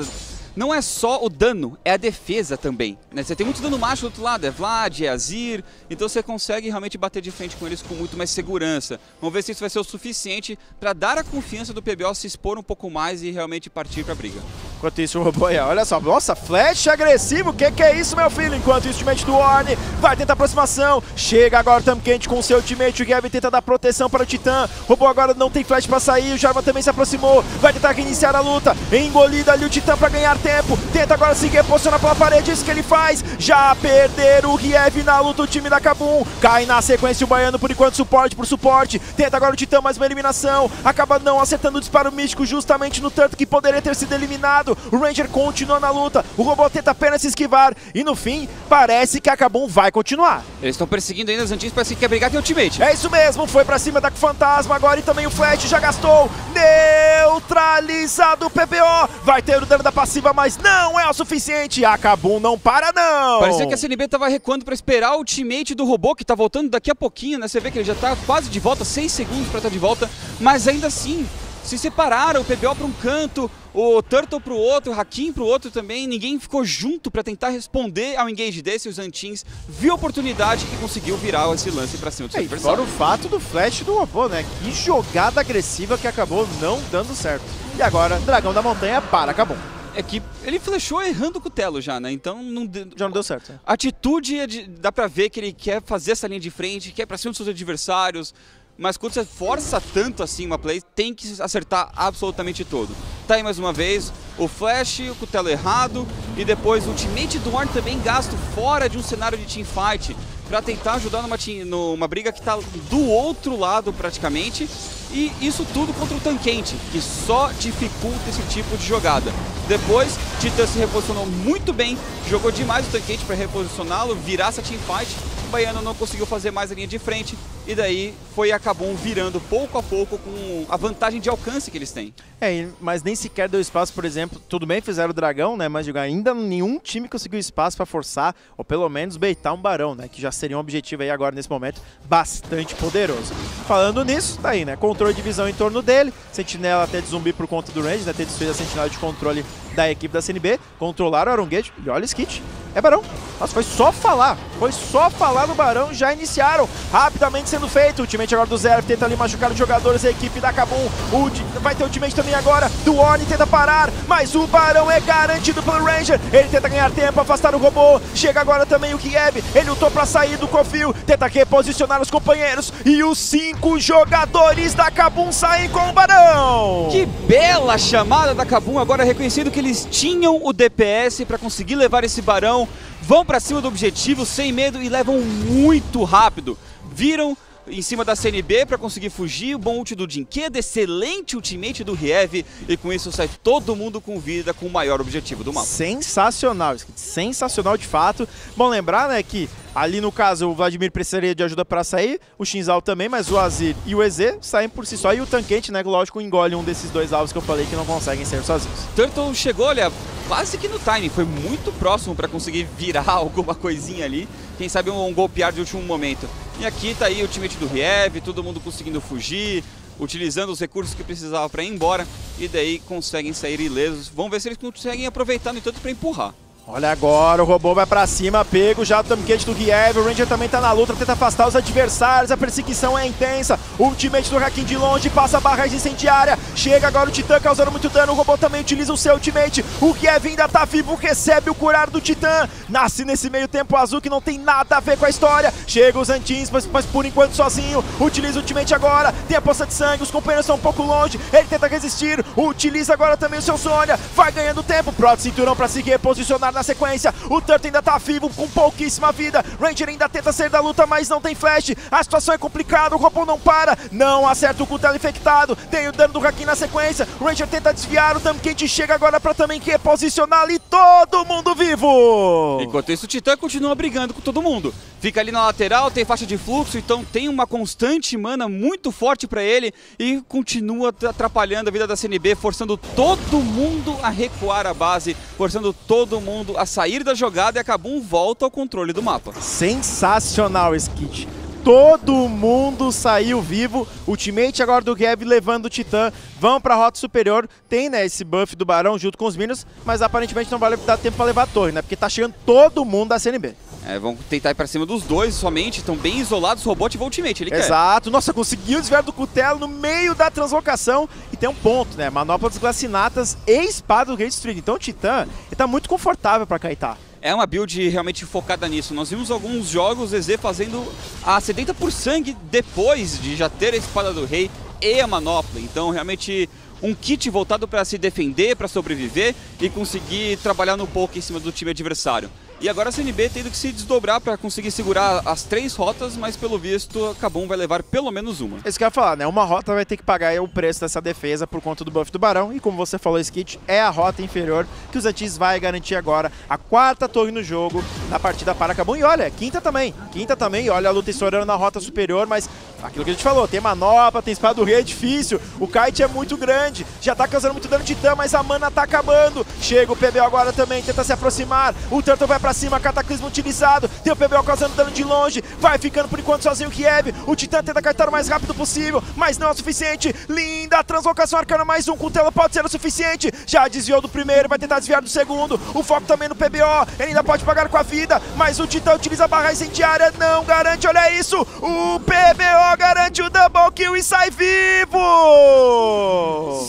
não é só o dano, é a defesa também. Né? Você tem muito dano macho do outro lado, é Vlad, é Azir, então você consegue realmente bater de frente com eles com muito mais segurança. Vamos ver se isso vai ser o suficiente para dar a confiança do PBO se expor um pouco mais e realmente partir pra briga. Enquanto isso, o robô, olha só, nossa, flash agressivo, o que, que é isso, meu filho? Enquanto isso, o teammate do Orne vai tentar aproximação, chega agora o Quente com seu teammate, o Gavin tenta dar proteção para o Titã, o robô agora não tem flash pra sair, o Jarvan também se aproximou, vai tentar reiniciar a luta, engolida ali o Titã pra ganhar tempo, tenta agora se reposicionar pela parede, isso que ele faz, já perderam o Riev na luta, o time da Kabum, cai na sequência o Baiano por enquanto, suporte por suporte, tenta agora o Titã mais uma eliminação, acaba não acertando o disparo místico justamente no tanto que poderia ter sido eliminado, o Ranger continua na luta, o robô tenta apenas se esquivar, e no fim, parece que a Kabum vai continuar. Eles estão perseguindo ainda os antigos, parece que quer brigar com o ultimate. É isso mesmo, foi pra cima da Fantasma agora e também o Flash já gastou. Neutralizado o PPO. Vai ter o dano da passiva, mas não é o suficiente. A Kabum não para não. Parecia que a CNB tava recuando pra esperar o ultimate do robô, que tá voltando daqui a pouquinho, né? Você vê que ele já tá quase de volta, 6 segundos pra estar de volta, mas ainda assim, se separaram, o PBO pra um canto, o Turtle pro outro, o Hakim pro outro também, ninguém ficou junto pra tentar responder ao engage desse, os Antins viu a oportunidade e conseguiu virar esse lance pra cima do seu É, e fora adversário. o fato do Flash do robô, né? Que jogada agressiva que acabou não dando certo. E agora, Dragão da Montanha para a Kabum. É que ele flechou errando o cutelo já, né? Então não de- Já não deu certo. A atitude é de- dá pra ver que ele quer fazer essa linha de frente, quer pra cima dos seus adversários, mas quando você força tanto assim uma play, tem que acertar absolutamente todo. Tá aí mais uma vez o flash, o cutelo errado e depois o ultimate do Warren também gasto fora de um cenário de teamfight pra tentar ajudar numa, numa briga que tá do outro lado praticamente. E isso tudo contra o Tanquente, que só dificulta esse tipo de jogada. Depois, Titã se reposicionou muito bem, jogou demais o Tanquente para reposicioná-lo, virar essa teamfight. O Baiano não conseguiu fazer mais a linha de frente, e daí foi acabou virando pouco a pouco com a vantagem de alcance que eles têm. É, mas nem sequer deu espaço, por exemplo. Tudo bem, fizeram o dragão, né? Mas digo, ainda nenhum time conseguiu espaço pra forçar, ou pelo menos beitar um barão, né? Que já seria um objetivo aí agora nesse momento bastante poderoso. Falando nisso, tá aí, né? Controle de visão em torno dele. Sentinela até de zumbi por conta do range, né? Ter desfeito a sentinela de controle da equipe da CNB. Controlaram o Aronguejo. E olha o skit. É barão. Nossa, foi só falar. Foi só falar no barão. Já iniciaram. Rapidamente sendo feito. Ultimate agora do Zero tenta ali machucar os jogadores. A equipe da Kabum. Vai ter ultimate também agora. Do Oni tenta parar. Mas o barão é garantido pelo Ranger. Ele tenta ganhar tempo, afastar o robô. Chega agora também o Kieb. Ele lutou pra sair do Cofil. Tenta reposicionar os companheiros. E os cinco jogadores da Kabum saem com o barão. Que bela chamada da Kabum, agora reconhecendo que eles tinham o DPS para conseguir levar esse barão. Vão para cima do objetivo sem medo e levam muito rápido. Viram em cima da CNB para conseguir fugir, o bom ult do Dinqueda, excelente ultimate do Riev e com isso sai todo mundo com vida com o maior objetivo do mapa. Sensacional, sensacional de fato. Bom lembrar, né, que ali no caso o Vladimir precisaria de ajuda para sair, o Shinzal também, mas o Azir e o EZ saem por si só e o Tanquente, né, lógico, engole um desses dois alvos que eu falei que não conseguem ser sozinhos. Turtle chegou, olha, quase que no timing, foi muito próximo para conseguir virar *laughs* alguma coisinha ali, quem sabe um, golpear de último momento. E aqui tá aí o time do Riev, todo mundo conseguindo fugir, utilizando os recursos que precisava para ir embora, e daí conseguem sair ilesos. Vamos ver se eles conseguem aproveitar, no entanto, para empurrar. Olha agora, o robô vai pra cima, pego já o Tamquete do Riev, o Ranger também tá na luta, tenta afastar os adversários, a perseguição é intensa, o ultimate do Hakim de longe, passa a barra incendiária, chega agora o Titã causando muito dano, o robô também utiliza o seu ultimate, o Riev ainda tá vivo, recebe o curar do Titã, nasce nesse meio tempo azul que não tem nada a ver com a história, chega os Antins, mas, mas por enquanto sozinho, utiliza o ultimate agora, tem a poça de sangue, os companheiros estão um pouco longe, ele tenta resistir, utiliza agora também o seu Sônia, vai ganhando tempo, Proto cinturão pra se reposicionar na sequência. O Turtle ainda tá vivo com pouquíssima vida. Ranger ainda tenta sair da luta, mas não tem flash. A situação é complicada, o robô não para. Não acerta o Cutelo infectado. Tem o dano do Hakim na sequência. Ranger tenta desviar. O Tamquente chega agora pra também reposicionar ali todo mundo vivo. Enquanto isso, o Titã continua brigando com todo mundo. Fica ali na lateral, tem faixa de fluxo, então tem uma constante mana muito forte pra ele e continua atrapalhando a vida da CNB, forçando todo mundo a recuar a base, forçando todo mundo a sair da jogada e a Kabum volta ao controle do mapa. Sensacional, Skit. Todo mundo saiu vivo. Ultimate agora do Gav levando o Titã. Vão pra rota superior. Tem, né, esse buff do Barão junto com os Minions, mas aparentemente não vai dar tempo pra levar a torre, né? Porque tá chegando todo mundo da CNB. É, vão tentar ir pra cima dos dois somente, estão bem isolados, o robô ativou o ultimate, ele Exato, nossa, conseguiu desviar do cutelo no meio da translocação e tem um ponto, né, manopla dos Glacinatas e espada do Great Street, então o Titã, ele tá muito confortável pra kaitar. É uma build realmente focada nisso, nós vimos alguns jogos ZZ fazendo a sedenta por sangue depois de já ter a espada do rei e a manopla, então realmente um kit voltado para se defender, para sobreviver e conseguir trabalhar no pouco em cima do time adversário. E agora a CNB tendo que se desdobrar para conseguir segurar as três rotas, mas pelo visto a Kabum vai levar pelo menos uma. Isso que eu ia falar, né? Uma rota vai ter que pagar o preço dessa defesa por conta do buff do Barão. E como você falou, Skit, é a rota inferior que os Antis vai garantir agora a quarta torre no jogo na partida para a Kabum. E olha, quinta também. Quinta também. Olha a luta estourando na rota superior, mas aquilo que a gente falou, tem manopla, tem espada do rei, é difícil. O kite é muito grande, já tá causando muito dano de titã, mas a mana tá acabando. Chega o PBO agora também, tenta se aproximar. O Turtle vai pra cima, cataclismo utilizado. Tem o PBO causando dano de longe. Vai ficando por enquanto sozinho o Kiev. O Titã tenta cartar o mais rápido possível, mas não é o suficiente. Linda translocação arcana, mais um com tela pode ser o suficiente. Já desviou do primeiro, vai tentar desviar do segundo. O foco também no PBO. Ele ainda pode pagar com a vida, mas o Titã utiliza a barra incendiária. Não garante, olha isso. O PBO garante o double kill e sai vivo.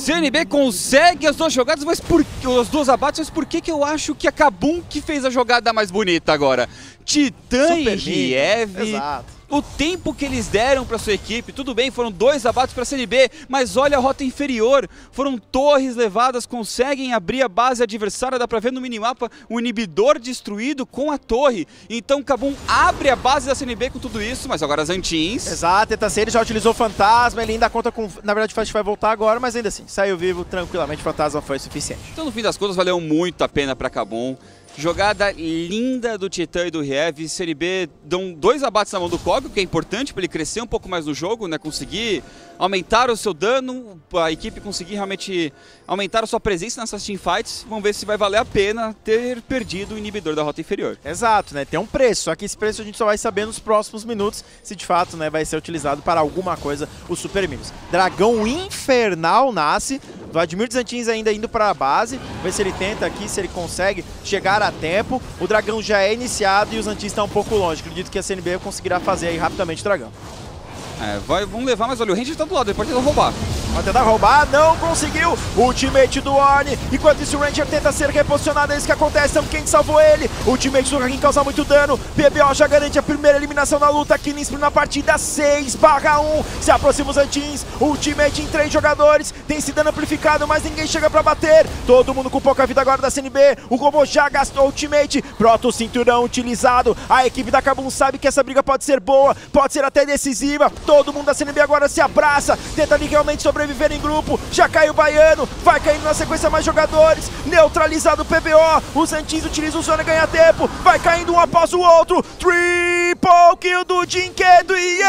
CNB consegue as duas jogadas, mas por as duas abates, mas por que, que eu acho que a Kabum que fez a jogada mais bonita agora? Titã Super e Riev. Exato. O tempo que eles deram para sua equipe, tudo bem, foram dois abates para a CNB, mas olha a rota inferior, foram torres levadas, conseguem abrir a base adversária, dá para ver no minimapa o inibidor destruído com a torre. Então Kabum abre a base da CNB com tudo isso, mas agora as Antins... Exato, ele já utilizou o fantasma, ele ainda conta com... Na verdade, o Fast vai voltar agora, mas ainda assim, saiu vivo tranquilamente, fantasma foi suficiente. Então no fim das contas valeu muito a pena para Kabum. Jogada linda do Titã e do Riev. CNB dão dois abates na mão do Kog, o que é importante para ele crescer um pouco mais no jogo, né? Conseguir aumentar o seu dano, a equipe conseguir realmente aumentar a sua presença nessas teamfights. Vamos ver se vai valer a pena ter perdido o inibidor da rota inferior. Exato, né? Tem um preço, só que esse preço a gente só vai saber nos próximos minutos se de fato né, vai ser utilizado para alguma coisa o Super Minions. Dragão Infernal nasce, Vladimir Zantins ainda indo para a base, ver se ele tenta aqui, se ele consegue chegar a tempo. O dragão já é iniciado e o Zantins está um pouco longe. Acredito que a CNB conseguirá fazer aí rapidamente o dragão. É, vai, vamos levar, mas olha, o Ranger tá do lado, ele pode tentar roubar. Vai tentar roubar, não conseguiu. Ultimate do Orne. Enquanto isso, o Ranger tenta ser reposicionado. É isso que acontece. Quem salvou ele. Ultimate do Hakim causa muito dano. PBO já garante a primeira eliminação na luta. Killing na partida 6 barra 1. Se aproxima os Antins. Ultimate em 3 jogadores. Tem esse dano amplificado, mas ninguém chega pra bater. Todo mundo com pouca vida agora da CNB. O robô já gastou Ultimate. Proto cinturão utilizado. A equipe da Kabum sabe que essa briga pode ser boa. Pode ser até decisiva. Todo mundo da CNB agora se abraça. Tenta ali realmente sobreviver sobreviver em grupo. Já caiu o Baiano, vai caindo na sequência mais jogadores. Neutralizado o PBO. Os Antins utilizam o Zona ganha tempo. Vai caindo um após o outro. Triple kill do Jinkedo e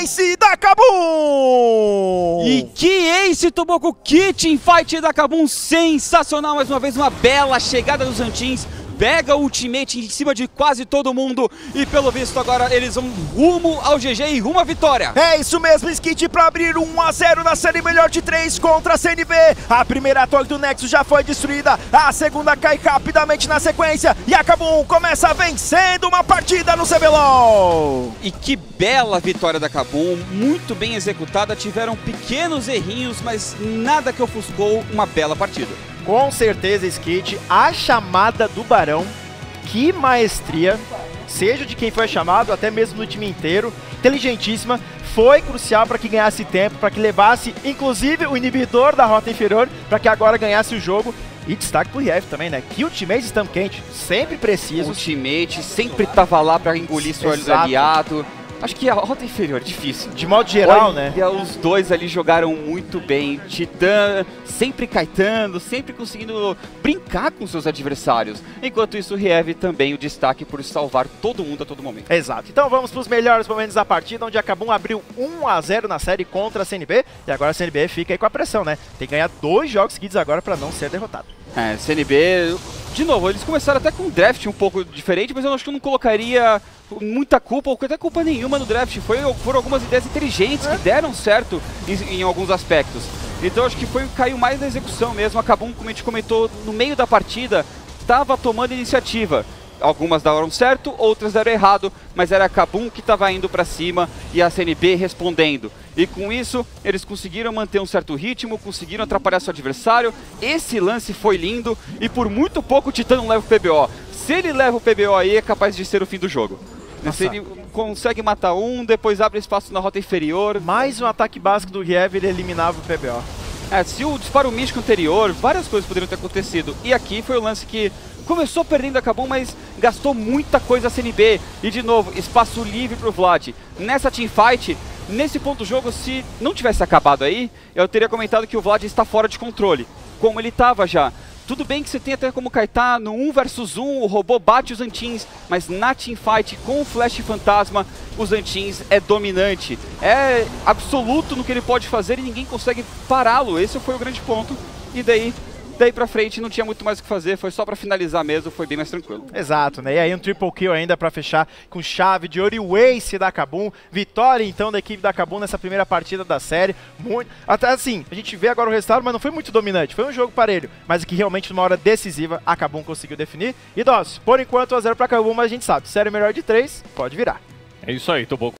Ace da Kabum! E que Ace tomou com o kit em fight da Kabum. Sensacional, mais uma vez uma bela chegada dos Antins pega o ultimate em cima de quase todo mundo e pelo visto agora eles vão rumo ao GG e rumo à vitória. É isso mesmo, Skit para abrir 1 a 0 na série melhor de 3 contra a CNB. A primeira torre do Nexus já foi destruída, a segunda cai rapidamente na sequência e a Kabum começa vencendo uma partida no CBLOL. E que bela vitória da Kabum, muito bem executada, tiveram pequenos errinhos, mas nada que ofuscou uma bela partida. Com certeza, Skit, a chamada do Barão, que maestria, seja de quem foi chamado, até mesmo do time inteiro, inteligentíssima, foi crucial para que ganhasse tempo, para que levasse, inclusive, o inibidor da rota inferior, para que agora ganhasse o jogo. E destaque pro Rief também, né? Que ultimates estão quentes, sempre O precisos. ultimate sempre tava lá pra engolir seu aliado. Acho que a rota inferior é difícil. De modo geral, né? Olha, os dois ali jogaram muito bem. Titã sempre caetando, sempre conseguindo brincar com seus adversários. Enquanto isso, o Riev também o destaque por salvar todo mundo a todo momento. Exato. Então vamos para os melhores momentos da partida, onde a Kabum abriu 1 a 0 na série contra a CNB. E agora a CNB fica aí com a pressão, né? Tem que ganhar dois jogos seguidos agora para não ser derrotado. É, CNB, de novo, eles começaram até com um draft um pouco diferente, mas eu acho que eu não colocaria muita culpa, ou até culpa nenhuma no draft. Foi, foram algumas ideias inteligentes que deram certo em, em alguns aspectos. Então acho que foi caiu mais na execução mesmo. Acabou, como a gente comentou, no meio da partida, estava tomando iniciativa. Algumas deram certo, outras deram errado, mas era a Kabum que estava indo para cima e a CNB respondendo. E com isso, eles conseguiram manter um certo ritmo, conseguiram atrapalhar seu adversário. Esse lance foi lindo e por muito pouco o Titã não leva o PBO. Se ele leva o PBO aí, é capaz de ser o fim do jogo. Se ele consegue matar um, depois abre espaço na rota inferior. Mais um ataque básico do Riev, ele eliminava o PBO. É, se o disparo místico anterior, várias coisas poderiam ter acontecido. E aqui foi o lance que começou perdendo a Kabum, mas gastou muita coisa a CNB. E de novo, espaço livre pro Vlad. Nessa teamfight, nesse ponto do jogo, se não tivesse acabado aí, eu teria comentado que o Vlad está fora de controle, como ele estava já. Tudo bem que você tem até como kaitar no 1 versus 1, o robô bate os Antins, mas na teamfight com o Flash Fantasma, os Antins é dominante. É absoluto no que ele pode fazer e ninguém consegue pará-lo. Esse foi o grande ponto. E daí, daí pra frente não tinha muito mais o que fazer, foi só pra finalizar mesmo, foi bem mais tranquilo. Exato, né? E aí um triple kill ainda pra fechar com chave de ouro e o ace da Kabum. Vitória então da equipe da Kabum nessa primeira partida da série. Muito, até assim, a gente vê agora o resultado, mas não foi muito dominante. Foi um jogo parelho, mas que realmente numa hora decisiva a Kabum conseguiu definir. E Dós, por enquanto 1 a 0 pra Kabum, mas a gente sabe, série melhor de 3, pode virar. É isso aí, tô bom.